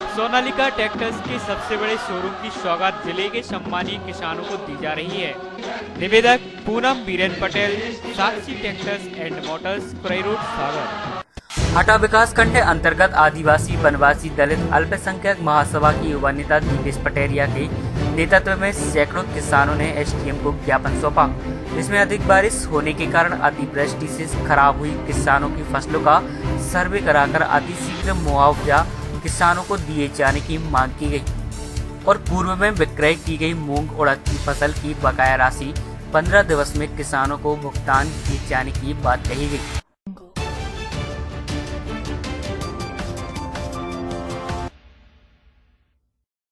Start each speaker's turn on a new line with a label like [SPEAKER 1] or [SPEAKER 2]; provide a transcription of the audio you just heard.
[SPEAKER 1] Sonalika tractors के सबसे बड़े शोरूम की सौगात ज़िले के सम्मानीय किसानों को दी जा रही है। निवेदक Poonam Biren Patel, Sakshi tractors and motors road, Sagar.
[SPEAKER 2] Hata विकास खंड अंतर्गत आदिवासी वनवासी दलित अल्पसंख्यक महासभा की युवा नेता दीपेश पटेरिया के नेतृत्व में सैकड़ों किसानों ने एसडीएम को ज्ञापन सौंपा, जिसमें अधिक बारिश होने के कारण अतिवृष्टि से खराब हुई किसानों की फ़सलों का सर्वे कराकर अतिशीघ्र मुआवजा किसानों को दिए जाने की मांग की गई। और पूर्व में विक्रय की गई मूंग उड़द की फ़सल की बकाया राशि 15 दिवस में किसानों को भुगतान किए जाने की बात कही गई।